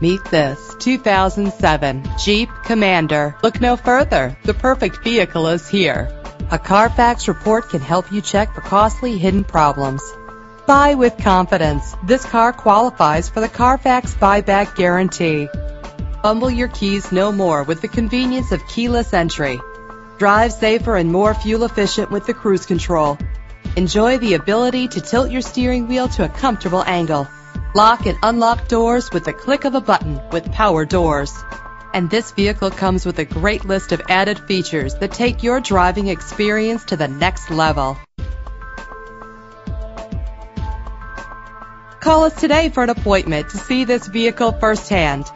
Meet this 2007 Jeep Commander. Look no further. The perfect vehicle is here. A Carfax report can help you check for costly hidden problems. Buy with confidence. This car qualifies for the Carfax buyback guarantee. Fumble your keys no more with the convenience of keyless entry. Drive safer and more fuel efficient with the cruise control. Enjoy the ability to tilt your steering wheel to a comfortable angle Lock and unlock doors with the click of a button with power doors. And this vehicle comes with a great list of added features that take your driving experience to the next level. Call us today for an appointment to see this vehicle firsthand.